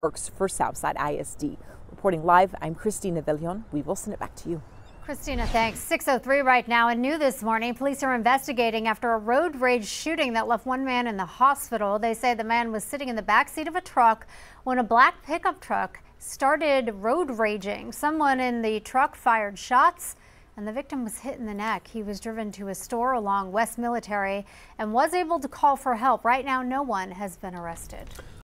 works for Southside ISD. Reporting live, I'm Christina Villon. We will send it back to you. Christina, thanks. 603 right now and new this morning. Police are investigating after a road rage shooting that left one man in the hospital. They say the man was sitting in the back seat of a truck when a black pickup truck started road raging. Someone in the truck fired shots and the victim was hit in the neck. He was driven to a store along West Military and was able to call for help. Right now, no one has been arrested.